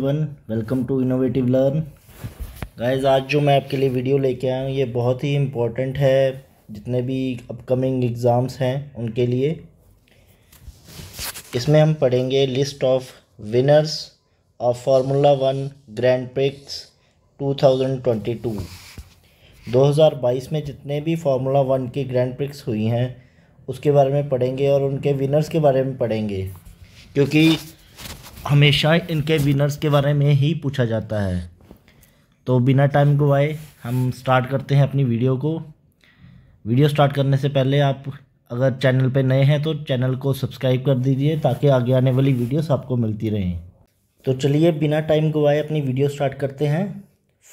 One welcome to innovative learn guys आज जो मैं आपके लिए वीडियो लेके आया हूँ, ये बहुत ही इम्पोर्टेंट है। जितने भी अपकमिंग एग्ज़ाम्स हैं, उनके लिए। इसमें हम पढ़ेंगे list of winners of formula one grand prix 2022 2022 में जितने भी फार्मूला वन की ग्रैंड प्रिक्स हुई हैं, उसके बारे में पढ़ेंगे और उनके विनर्स के बारे में पढ़ेंगे। क्योंकि हमेशा इनके विनर्स के बारे में ही पूछा जाता है। तो बिना टाइम गवाए हम स्टार्ट करते हैं अपनी वीडियो को। वीडियो स्टार्ट करने से पहले आप अगर चैनल पर नए हैं तो चैनल को सब्सक्राइब कर दीजिए ताकि आगे आने वाली वीडियोस आपको मिलती रहें। तो चलिए बिना टाइम गवाए अपनी वीडियो स्टार्ट करते हैं।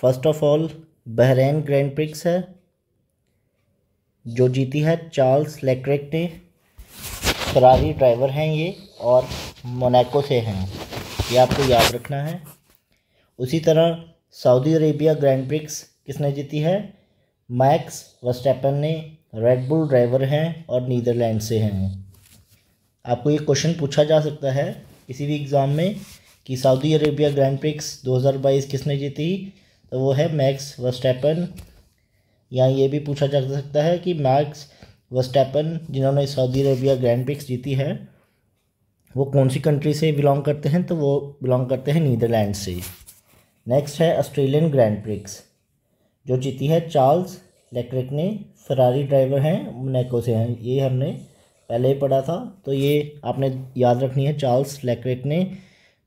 First of all Bahrain grand prix है। जो जीती है चार्ल्स लेक्रेक ने। फरारी ड्राइवर हैं ये और मोनाको से हैं। ये आपको याद रखना है। उसी तरह सऊदी अरेबिया ग्रैंड प्रिक्स किसने जीती है? मैक्स वस्टेपन ने रेडबुल ड्राइवर हैं और नीदरलैंड से हैं। आपको ये क्वेश्चन पूछा जा सकता है किसी भी एग्ज़ाम में कि सऊदी अरेबिया ग्रैंड प्रिक्स 2022 किसने जीती? तो वो है मैक्स वस्टेपन या ये भी पूछा जा सकता है कि मैक्स वस्टेपन जिन्होंने सऊदी अरेबिया ग्रैंड प्रिक्स जीती है वो कौन सी कंट्री से बिलोंग करते हैं तो वो बिलोंग करते हैं नीदरलैंड से नेक्स्ट है ऑस्ट्रेलियन ग्रैंड प्रिक्स जो जीती है चार्ल्स लेक्ट्रिक ने फरारी ड्राइवर हैं मोनैको से हैं। ये हमने पहले ही पढ़ा था तो ये आपने याद रखनी है चार्ल्स लेक्ट्रिक ने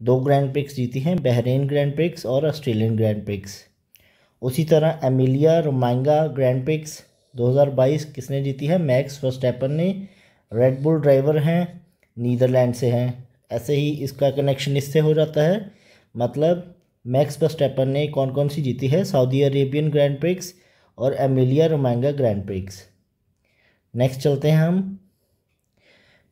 दो ग्रैंड प्रिक्स जीती हैं बहरीन ग्रैंड प्रिक्स और ऑस्ट्रेलियन ग्रैंड प्रिक्स उसी तरह एमिलिया रोमांगा ग्रैंड प्रिक्स 2022 किसने जीती है? मैक्स फर्स्टैपन ने। रेडबुल ड्राइवर हैं नीदरलैंड से हैं। ऐसे ही इसका कनेक्शन इससे हो जाता है। मतलब मैक्स बस्टेपन ने कौन कौन सी जीती है? सऊदी अरेबियन ग्रैंड प्रिक्स और Emilia Romagna grand prix. Next चलते हैं हम।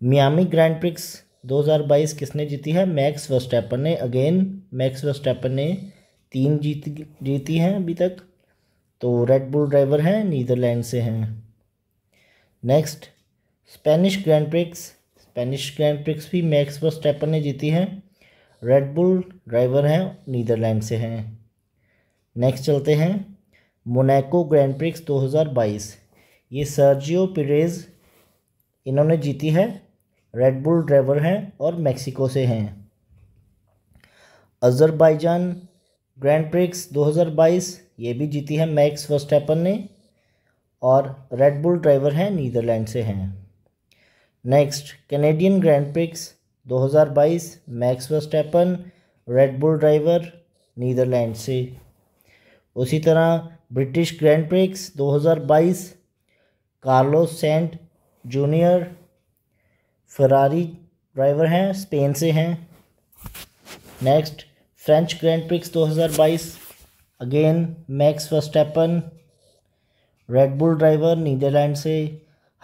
मियामी ग्रैंड प्रिक्स 2022 किसने जीती है? मैक्स वस्टेपन ने। अगेन मैक्स वस्टेपन ने तीन जीत, जीती हैं अभी तक। तो रेड बुल ड्राइवर हैं, नीदरलैंड से हैं। Next Spanish grand prix Spanish grand prix भी मैक्स स्टेपर ने जीती है। रेडबुल ड्राइवर हैं, नीदरलैंड से हैं। नेक्स्ट चलते हैं। मोनैको ग्रैंड प्रिक्स 2022 ये सर्जियो पिरेज इन्होंने जीती है। रेडबुल ड्राइवर हैं और मैक्सिको से हैं। अज़रबैजान ग्रैंड प्रिक्स 2022 ये भी जीती है मैक्स वस्टेपन ने। और रेडबुल ड्राइवर हैं, नीदरलैंड से हैं। Next Canadian grand prix 2022 Max Verstappen Red Bull driver Netherland से उसी तरह British grand prix 2022 Carlos Sainz junior Ferrari driver हैं स्पेन से हैं. Next French grand prix 2022 again Max Verstappen Red Bull driver Netherland से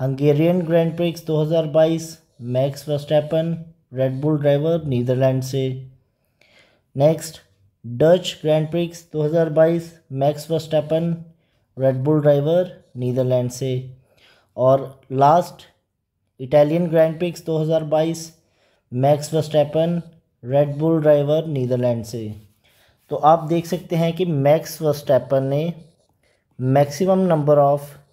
Hungarian grand prix 2022 Max Verstappen Red Bull driver Netherland से। Next, Dutch grand prix 2022 Max Verstappen Red Bull driver Netherland से। और last, Italian grand prix 2022 Max Verstappen Red Bull driver Netherland से। तो आप देख सकते हैं कि मैक्स वर्स्टैपन ने maximum number of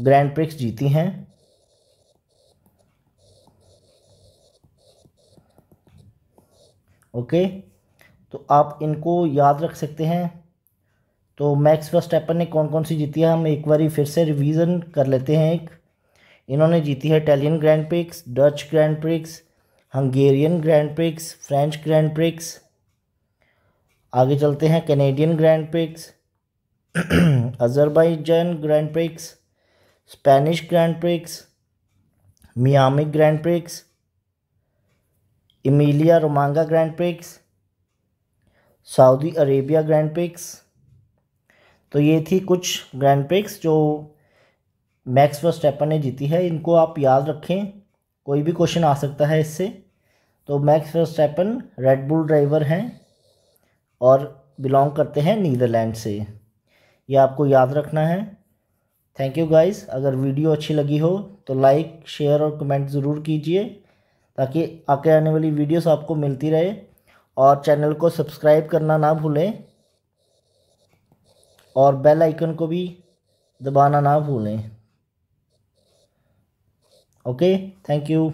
grand prix जीती हैं। ओके तो आप इनको याद रख सकते हैं। तो मैक्स वर्स्टैपन ने कौन कौन सी जीती है, हम एक बार फिर से रिवीजन कर लेते हैं एक। इन्होंने जीती है Italian grand prix, Dutch grand prix, Hungarian grand prix, French grand prix. आगे चलते हैं, Canadian grand prix, Azerbaijan grand prix Spanish grand prix Miami grand prix Emilia Romagna grand prix Saudi Arabia grand prix तो ये थी कुछ grand prix जो Max स्टेपन ने जीती है। इनको आप याद रखें, कोई भी क्वेश्चन आ सकता है इससे। तो Max Stappen Red Bull driver हैं और बिलोंग करते हैं नीदरलैंड से। ये आपको याद रखना है। थैंक यू गाइस अगर वीडियो अच्छी लगी हो तो लाइक शेयर और कमेंट ज़रूर कीजिए, ताकि आगे आने वाली वीडियोस आपको मिलती रहे। और चैनल को सब्सक्राइब करना ना भूलें, और बेल आइकन को भी दबाना ना भूलें। Okay thank you